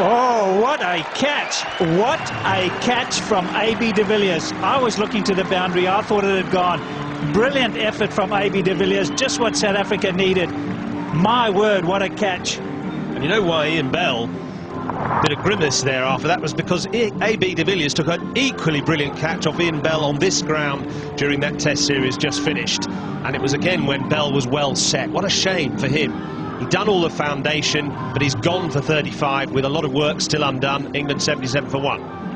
Oh, what a catch. What a catch from A.B. de Villiers. I was looking to the boundary. I thought it had gone. Brilliant effort from A.B. de Villiers. Just what South Africa needed. My word, what a catch. And you know why Ian Bell did a grimace there after that was because A.B. de Villiers took an equally brilliant catch off Ian Bell on this ground during that test series just finished. And it was again when Bell was well set. What a shame for him. He'd done all the foundation, but he's gone for 35 with a lot of work still undone. England 77 for one.